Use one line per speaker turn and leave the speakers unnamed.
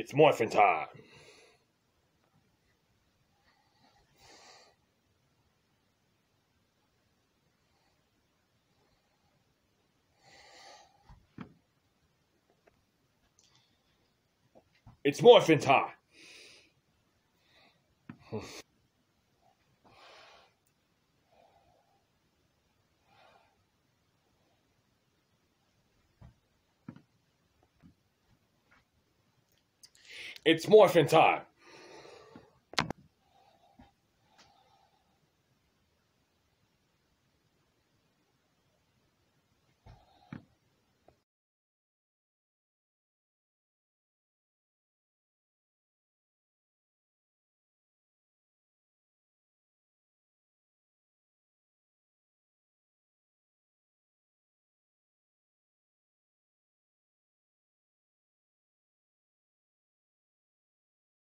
It's morphin' time. It's morphin' time. It's morphin' time.